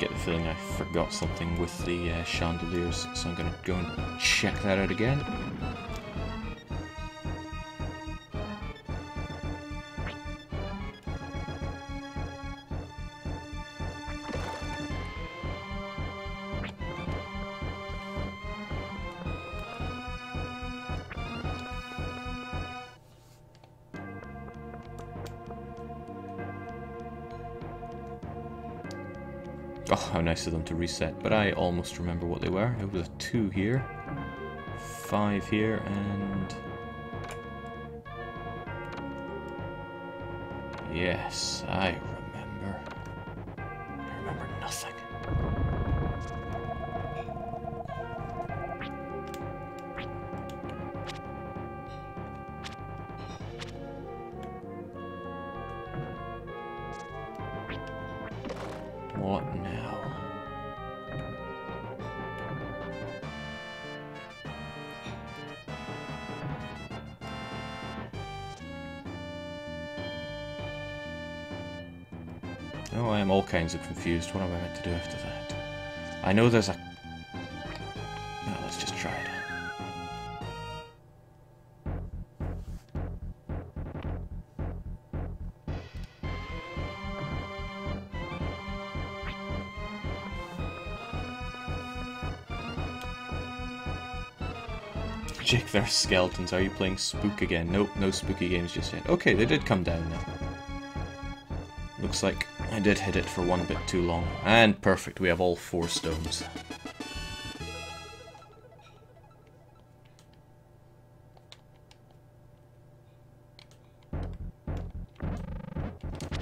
get the feeling I forgot something with the uh, chandeliers, so I'm going to go and check that out again. Reset. But I almost remember what they were. It was a 2 here, 5 here, and... Yes, I remember. I remember nothing. What now? I am all kinds of confused. What am I meant to do after that? I know there's a... No, let's just try it. Jake, there's skeletons. Are you playing Spook again? Nope, no spooky games just yet. Okay, they did come down now. Looks like I did hit it for one bit too long. And perfect, we have all four stones.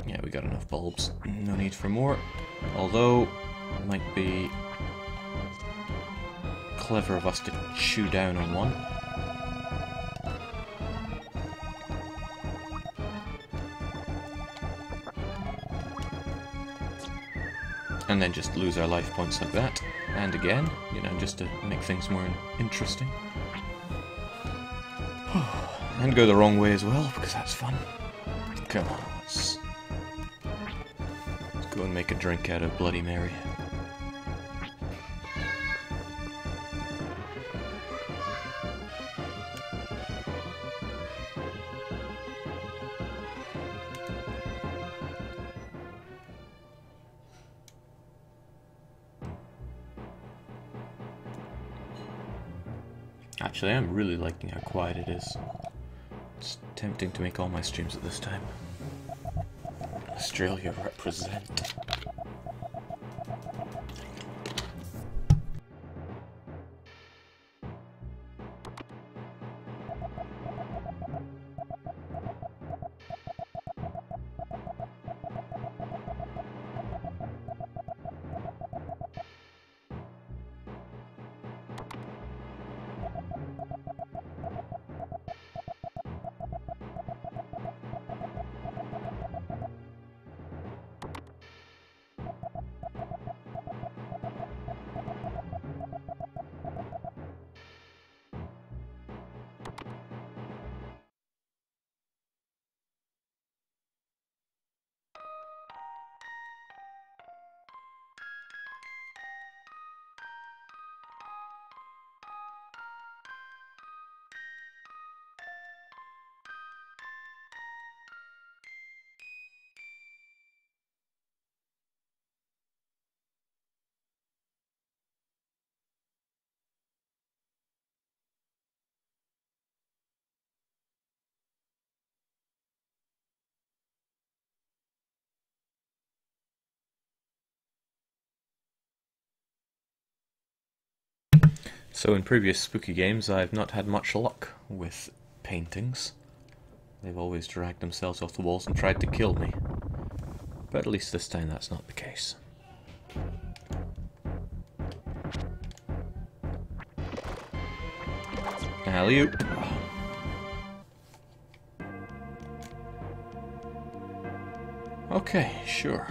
Yeah, we got enough bulbs. No need for more. Although, it might be clever of us to chew down on one. And then just lose our life points like that. And again, you know, just to make things more interesting. and go the wrong way as well, because that's fun. Come on, let's, let's go and make a drink out of Bloody Mary. Actually, I'm really liking how quiet it is. It's tempting to make all my streams at this time. Australia represent. So in previous spooky games I've not had much luck with paintings. They've always dragged themselves off the walls and tried to kill me. But at least this time that's not the case. Alley-oop. Okay, sure.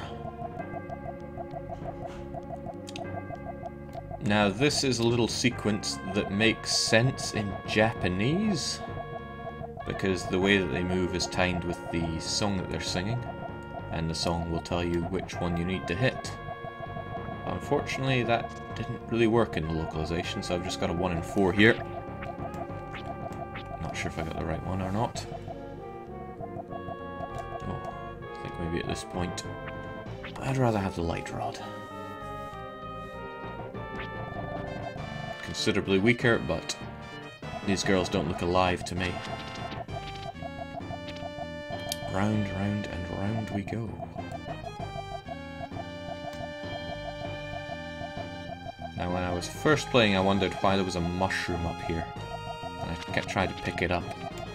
Now this is a little sequence that makes sense in Japanese because the way that they move is timed with the song that they're singing and the song will tell you which one you need to hit. Unfortunately, that didn't really work in the localization, so I've just got a 1 in 4 here. Not sure if I got the right one or not. Oh, I think maybe at this point I'd rather have the light rod. Considerably weaker, but these girls don't look alive to me. Round, round, and round we go. Now when I was first playing I wondered why there was a mushroom up here. And I kept trying to pick it up,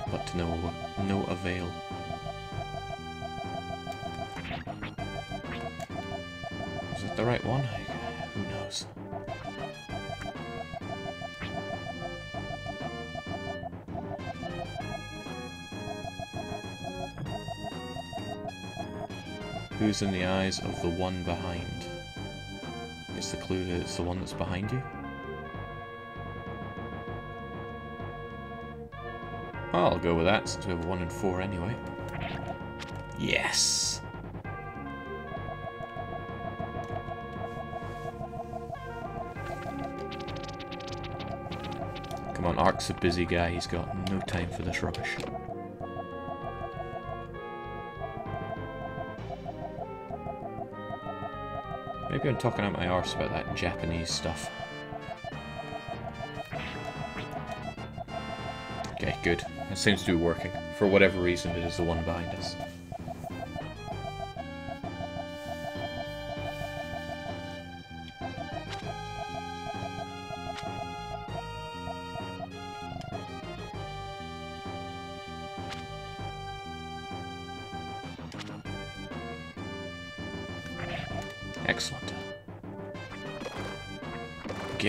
but to no, no avail. Is it the right one? Who's in the eyes of the one behind? It's the clue that it's the one that's behind you? I'll go with that since we have 1 and 4 anyway. Yes! Come on, Ark's a busy guy, he's got no time for this rubbish. Maybe I'm talking out my arse about that Japanese stuff. Okay, good. It seems to be working. For whatever reason, it is the one behind us.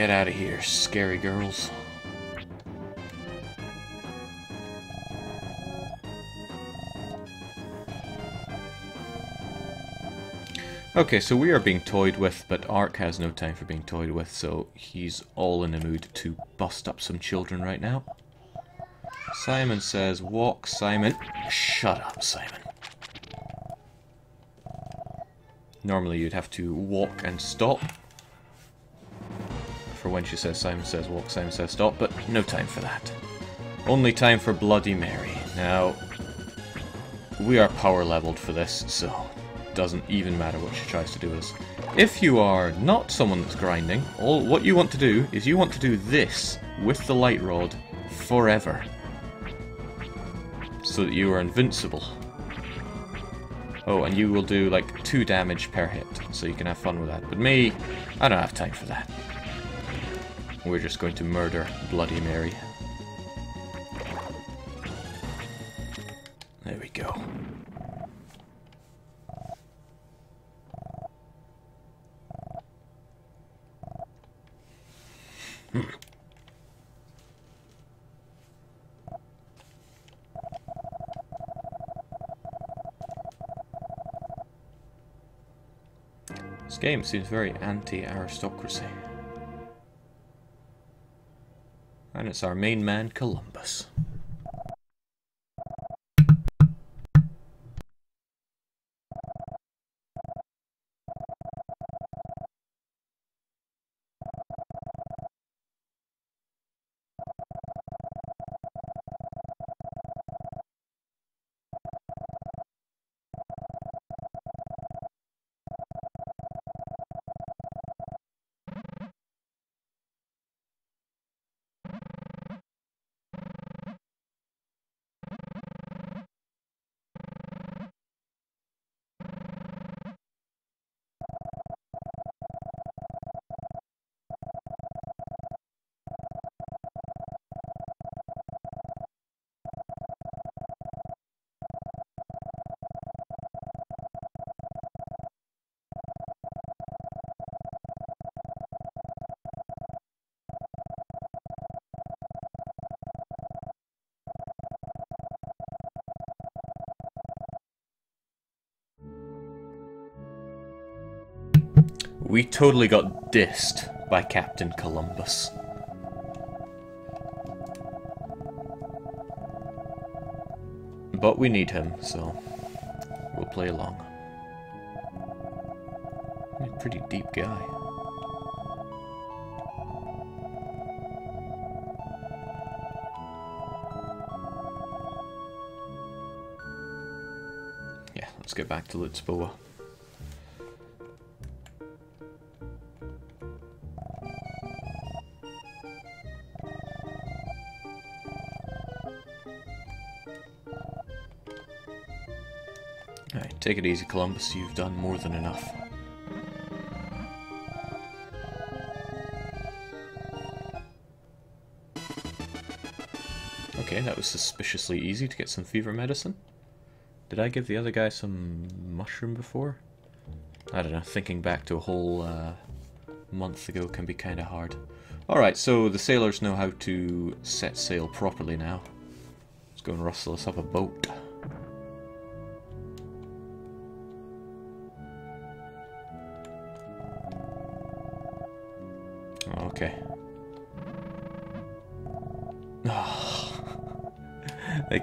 Get out of here, scary girls. Okay, so we are being toyed with, but Ark has no time for being toyed with, so he's all in the mood to bust up some children right now. Simon says, walk, Simon. Shut up, Simon. Normally you'd have to walk and stop. For when she says Simon says walk, Simon says stop, but no time for that. Only time for Bloody Mary. Now, we are power leveled for this, so doesn't even matter what she tries to do us. If you are not someone that's grinding, all what you want to do is you want to do this with the light rod forever. So that you are invincible. Oh, and you will do like two damage per hit, so you can have fun with that. But me, I don't have time for that. We're just going to murder Bloody Mary. There we go. Hmm. This game seems very anti-aristocracy. And it's our main man, Columbus. We totally got dissed by Captain Columbus. But we need him, so we'll play along. He's a pretty deep guy. Yeah, let's get back to Lutzboa. Take it easy, Columbus. You've done more than enough. Okay, that was suspiciously easy to get some fever medicine. Did I give the other guy some mushroom before? I don't know, thinking back to a whole uh, month ago can be kind of hard. Alright, so the sailors know how to set sail properly now. Let's go and rustle us up a boat.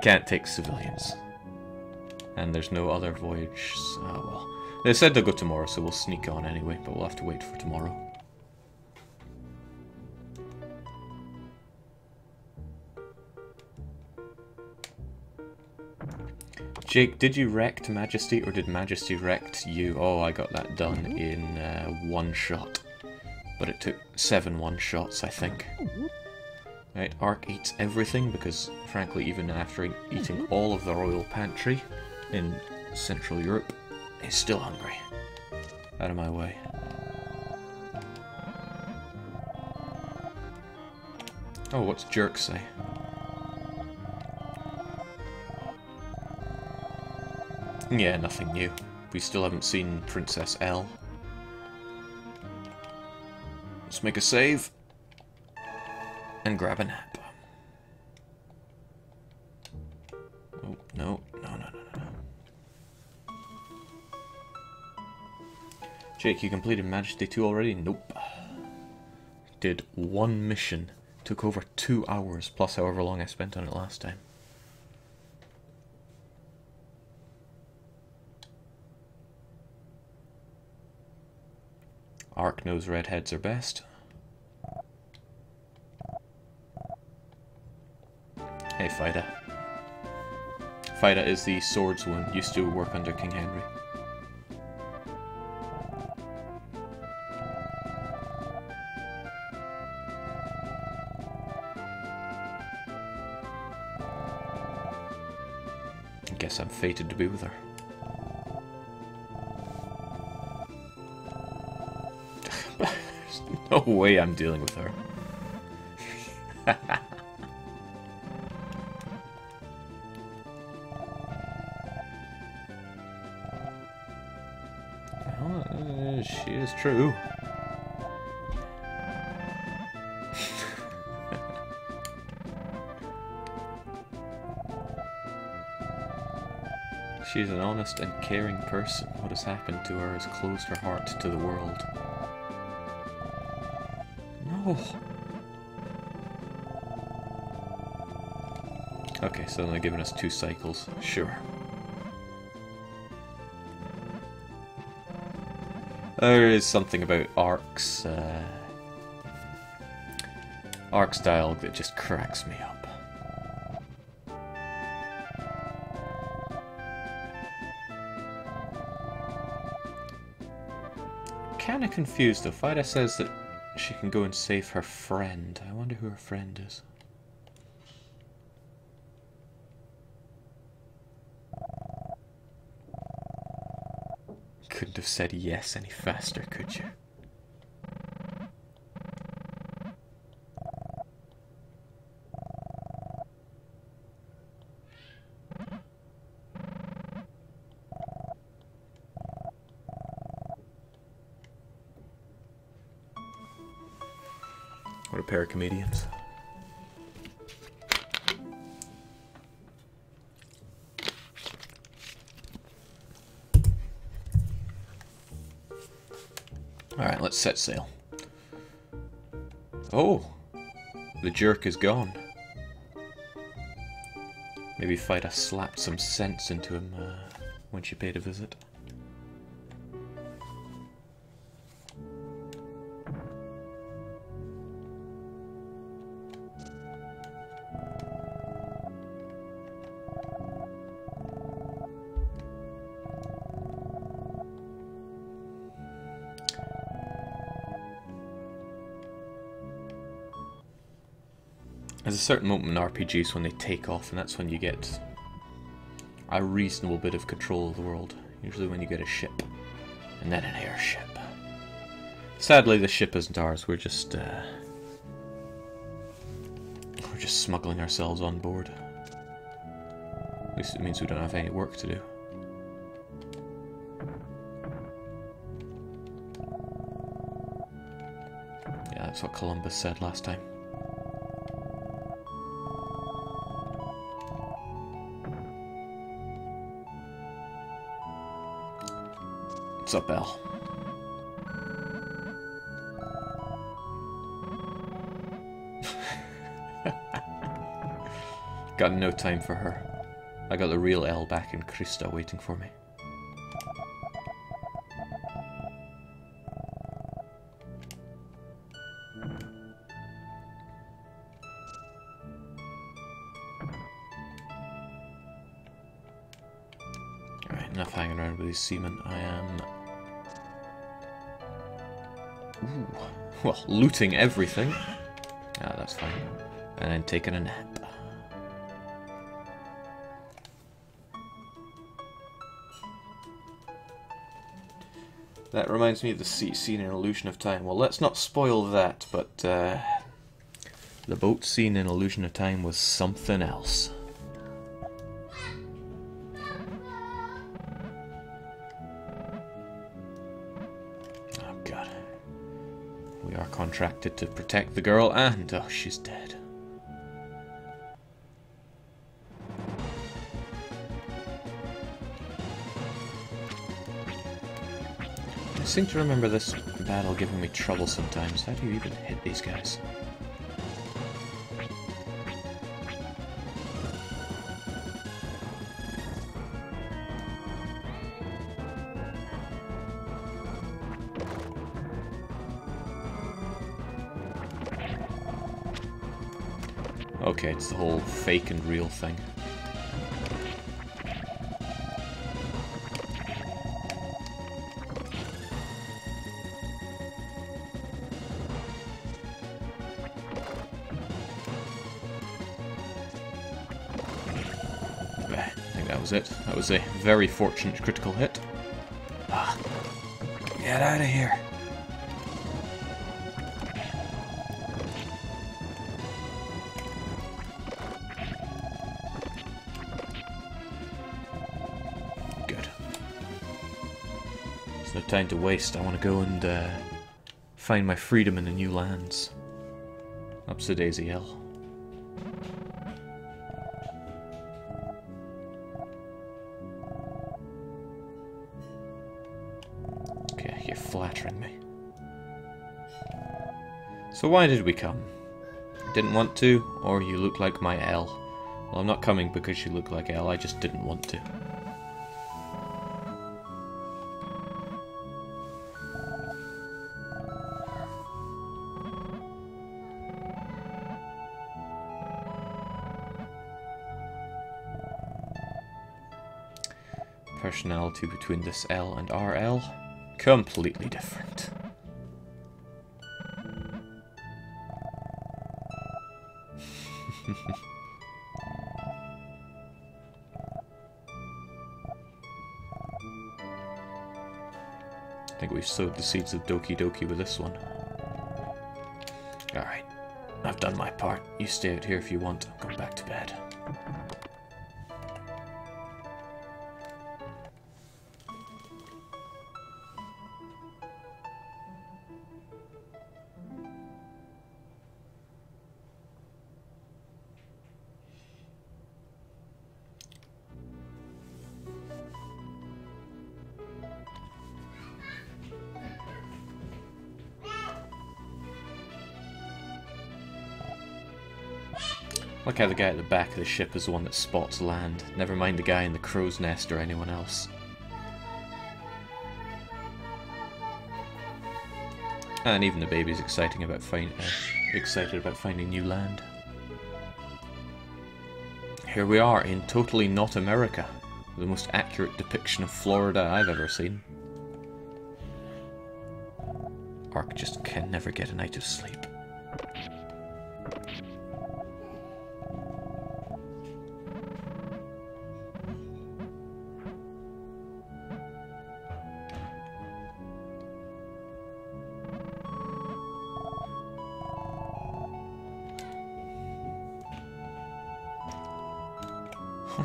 Can't take civilians. And there's no other voyage. Uh, well, they said they'll go tomorrow, so we'll sneak on anyway, but we'll have to wait for tomorrow. Jake, did you wreck Majesty or did Majesty wreck you? Oh, I got that done in uh, one shot. But it took seven one shots, I think. Right, Ark eats everything because, frankly, even after eating mm-hmm. all of the royal pantry in Central Europe, he's still hungry. Out of my way. Oh, what's Jerk say? Yeah, nothing new. We still haven't seen Princess Elle. Let's make a save. And grab a nap. Oh, no, no, no, no, no. Jake, you completed Majesty 2 already? Nope. Did one mission. Took over two hours, plus however long I spent on it last time. Ark knows redheads are best. Hey, Fida. Fida is the swordswoman, used to work under King Henry. I guess I'm fated to be with her. There's no way I'm dealing with her. uh, she is true. She's an honest and caring person. What has happened to her has closed her heart to the world. No. Okay, so they're giving us two cycles. Sure. There is something about Ark's, uh, Ark's dialogue that just cracks me up. Kinda confused though. Fida says that she can go and save her friend. I wonder who her friend is. Couldn't have said yes any faster, could you? What a pair of comedians. Set sail. Oh! The jerk is gone. Maybe Fida slapped some sense into him uh, when she paid a visit. There's a certain moment in RPGs when they take off, and that's when you get a reasonable bit of control of the world. Usually when you get a ship, and then an airship. Sadly, the ship isn't ours. We're just, uh, we're just smuggling ourselves on board. At least it means we don't have any work to do. Yeah, that's what Columbus said last time. What's up, Elle? got no time for her. I got the real Elle back in Crysta waiting for me. Alright, enough hanging around with these seamen. I am... Ooh. Well, looting everything. Ah, that's fine. And then taking a nap. That reminds me of the scene in Illusion of Time. Well, let's not spoil that, but uh, the boat scene in Illusion of Time was something else. We are contracted to protect the girl, and oh, she's dead. I seem to remember this battle giving me trouble sometimes. How do you even hit these guys? It's the whole fake and real thing. I think that was it. That was a very fortunate critical hit. Ah, get out of here. Time to waste. I want to go and uh, find my freedom in the new lands. Up to Daisy Hill. Okay, you're flattering me. So why did we come? Didn't want to, or you look like my Elle. Well, I'm not coming because you look like Elle, I just didn't want to. Personality between this Elle and RL? Completely different. I think we've sowed the seeds of Doki Doki with this one. Alright. I've done my part. You stay out here if you want. Like how the guy at the back of the ship is the one that spots land, never mind the guy in the crow's nest or anyone else. And even the baby's exciting about find, uh, excited about finding new land. Here we are in totally not America, the most accurate depiction of Florida I've ever seen. Ark just can never get a night of sleep.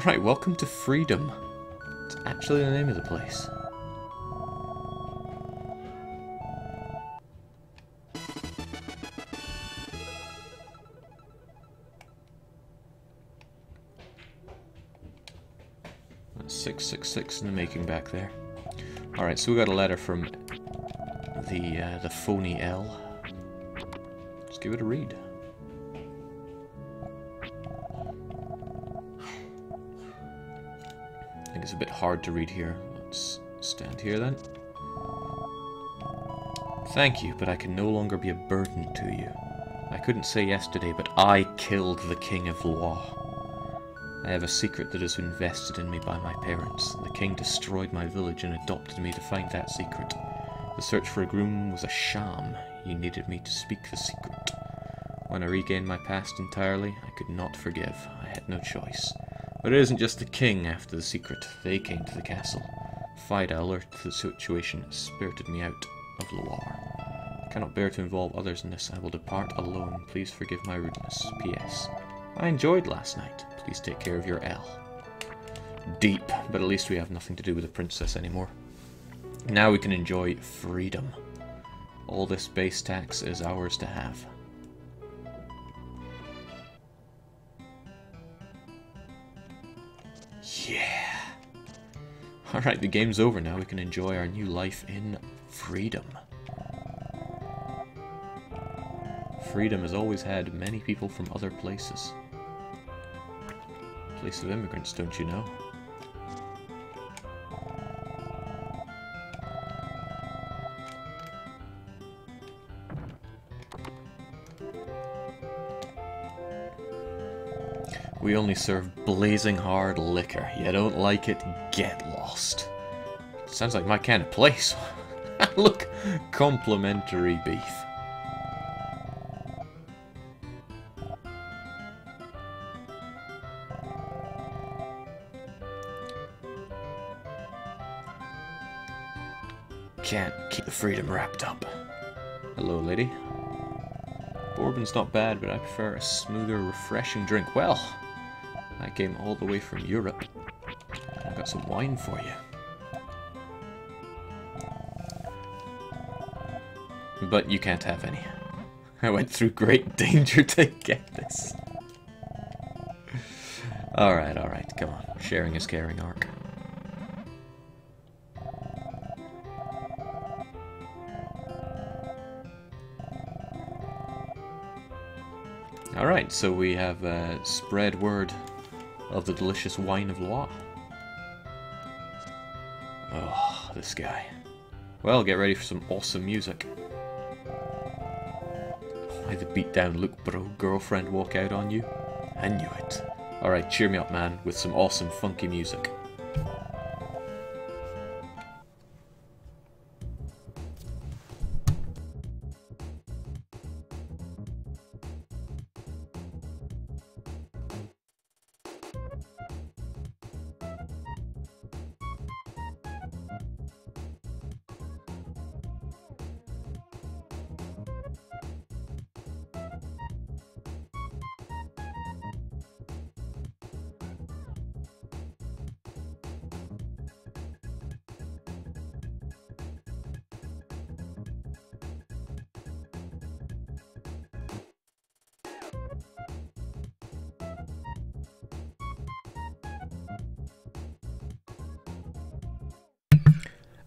Alright, welcome to Freedom. It's actually the name of the place. That's 666 in the making back there. Alright, so we got a letter from the uh, the phony Elle. Let's give it a read. Hard to read here. Let's stand here then. Thank you, but I can no longer be a burden to you. I couldn't say yesterday, but I killed the King of Loire. I have a secret that has been vested in me by my parents. The king destroyed my village and adopted me to find that secret. The search for a groom was a sham. He needed me to speak the secret. When I regained my past entirely, I could not forgive. I had no choice. But it isn't just the king after the secret. They came to the castle. Fida, alert to the situation, spirited me out of Loire. I cannot bear to involve others in this. I will depart alone. Please forgive my rudeness. P.S. I enjoyed last night. Please take care of your Elle. Deep, but at least we have nothing to do with the princess anymore. Now we can enjoy freedom. All this base tax is ours to have. Alright, the game's over now. We can enjoy our new life in freedom. Freedom has always had many people from other places place of immigrants, don't you know? We only serve blazing hard liquor. You don't like it, get lost. Sounds like my kind of place. Look, complimentary beef. Can't keep the freedom wrapped up. Hello, lady. Bourbon's not bad, but I prefer a smoother, refreshing drink. Well, I came all the way from Europe. I've got some wine for you. But you can't have any. I went through great danger to get this. alright, alright, come on. Sharing is caring, Ark. Alright, so we have uh, spread word of the delicious wine of Loire. Oh, this guy. Well, get ready for some awesome music. Why the beat down look bro girlfriend walk out on you? I knew it. Alright, cheer me up man with some awesome funky music.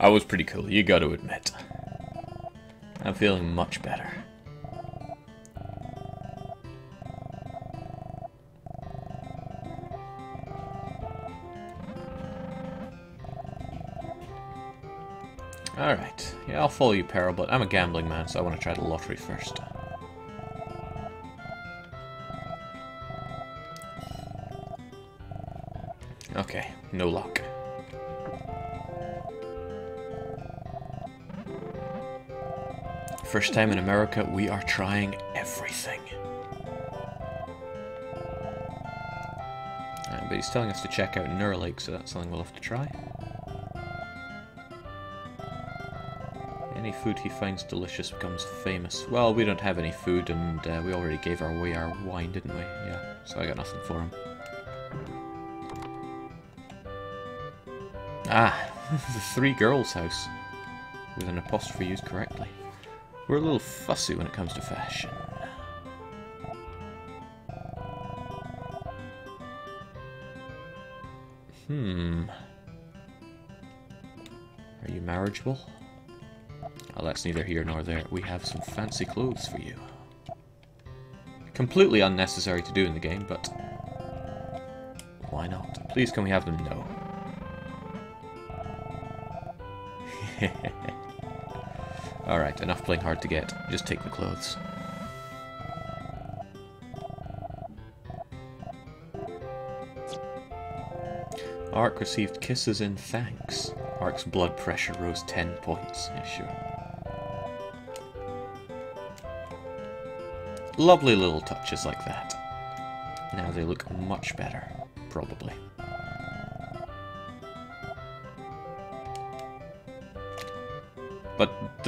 I was pretty cool, you gotta admit. I'm feeling much better. Alright, yeah, I'll follow you, Peril, but I'm a gambling man, so I want to try the lottery first. Okay, no luck. First time in America, we are trying everything. But he's telling us to check out Neuralake, so that's something we'll have to try. Any food he finds delicious becomes famous. Well, we don't have any food, and uh, we already gave away our wine, didn't we? Yeah, so I got nothing for him. Ah, the three girls' house. With an apostrophe used correctly. We're a little fussy when it comes to fashion. Hmm. Are you marriageable? Well, that's neither here nor there. We have some fancy clothes for you. Completely unnecessary to do in the game, but why not? Please can we have them? No. Alright, enough playing hard to get. Just take the clothes. Ark received kisses in thanks. Ark's blood pressure rose 10 points. Yeah, sure. Lovely little touches like that. Now they look much better, probably.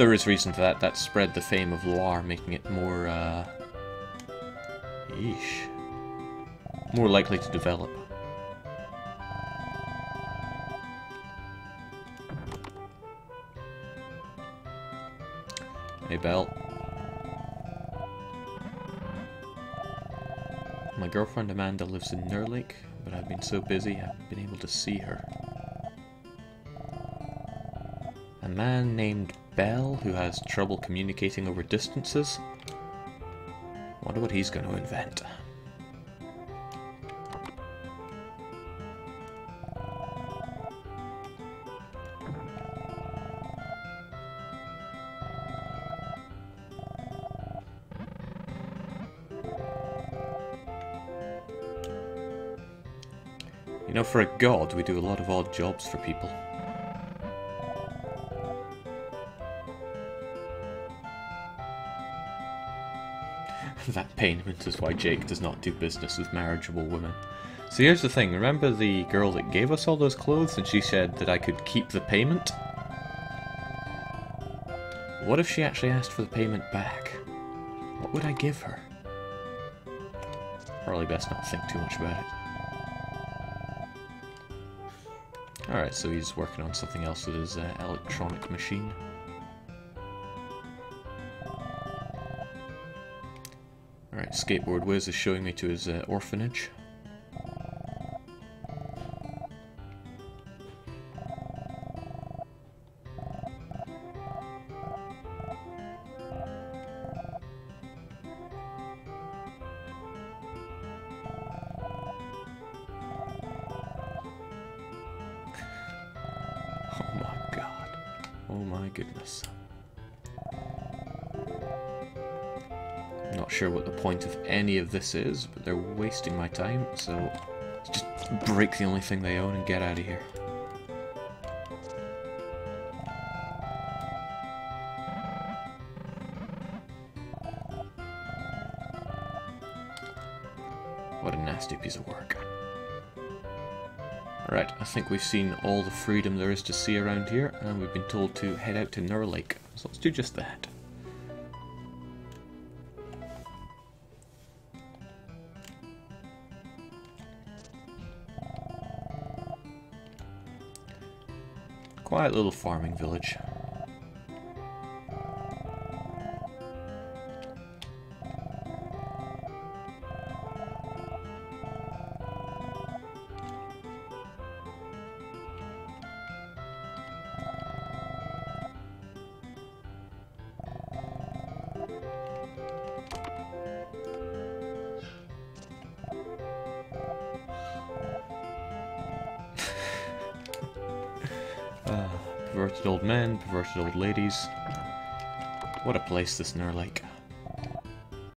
There is reason for that. That spread the fame of Loire, making it more, uh... Yeesh. More likely to develop. Hey, Belle. My girlfriend Amanda lives in Nurlake, but I've been so busy I haven't been able to see her. Man named Bell who has trouble communicating over distances? Wonder what he's going to invent. You know, for a god, we do a lot of odd jobs for people. Payment is why Jake does not do business with marriageable women. So here's the thing, remember the girl that gave us all those clothes and she said that I could keep the payment? What if she actually asked for the payment back? What would I give her? Probably best not think too much about it. Alright, so he's working on something else with his uh, electronic machine. Alright, Skateboard Wiz is showing me to his uh, orphanage. This is, but they're wasting my time, so just break the only thing they own and get out of here. What a nasty piece of work. Alright, I think we've seen all the freedom there is to see around here, and we've been told to head out to Nurlake. So let's do just that. Quiet little farming village. Place, this Nurlake.